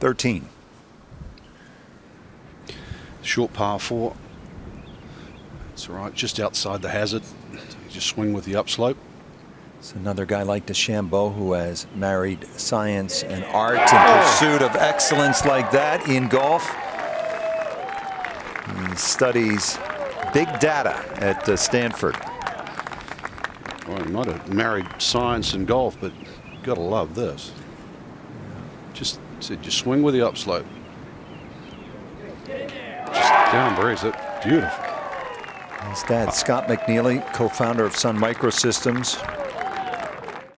13. Short par four. It's all right, just outside the hazard. Just swing with the upslope. It's another guy like DeChambeau who has married science and art in pursuit of excellence like that in golf. He studies big data at uh, Stanford. Well, he might have married science and golf, but you got to love this. Just said, just swing with the upslope. Just down breeze. it. beautiful. His dad, Scott McNealy, co-founder of Sun Microsystems,